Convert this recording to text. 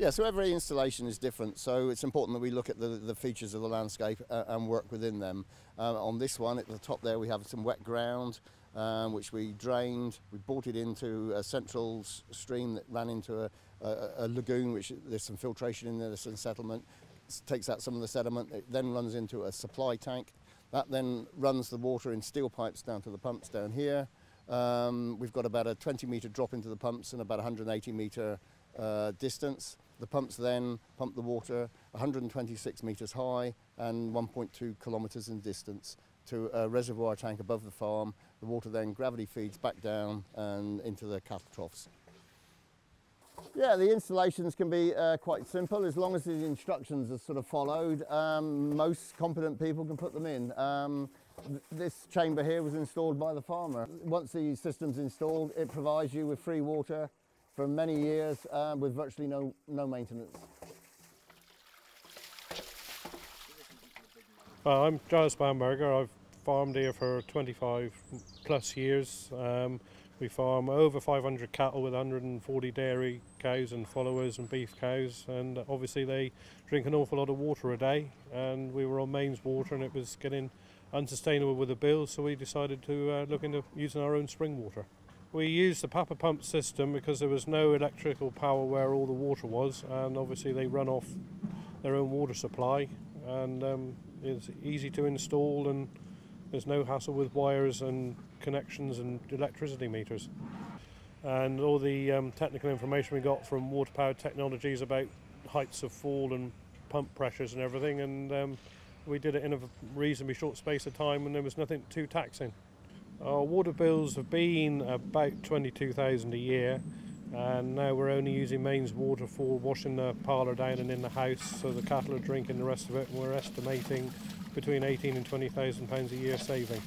Yeah, so every installation is different, so it's important that we look at the, the features of the landscape uh, and work within them. Uh, on this one, at the top there, we have some wet ground, um, which we drained. We brought it into a central stream that ran into a, a, a lagoon, which there's some filtration in there, there's some settlement, it takes out some of the sediment. It then runs into a supply tank. That then runs the water in steel pipes down to the pumps down here. Um, we've got about a 20 metre drop into the pumps and about 180 metre uh, distance. The pumps then pump the water 126 metres high and 1.2 kilometres in distance to a reservoir tank above the farm. The water then gravity feeds back down and into the cattle troughs. Yeah, the installations can be uh, quite simple as long as the instructions are sort of followed. Um, most competent people can put them in. Um, th this chamber here was installed by the farmer. Once the system's installed, it provides you with free water for many years uh, with virtually no, no maintenance. Uh, I'm Giles Bamberger. I've farmed here for 25 plus years. Um, we farm over 500 cattle with 140 dairy cows and followers and beef cows and obviously they drink an awful lot of water a day and we were on mains water and it was getting unsustainable with the bills so we decided to uh, look into using our own spring water. We used the Papa pump system because there was no electrical power where all the water was and obviously they run off their own water supply and um, it's easy to install and there's no hassle with wires and connections and electricity meters. And all the um, technical information we got from water powered technologies about heights of fall and pump pressures and everything and um, we did it in a reasonably short space of time and there was nothing too taxing. Our water bills have been about 22,000 a year and now we're only using mains water for washing the parlour down and in the house so the cattle are drinking the rest of it and we're estimating between 18 and 20,000 pounds a year saving.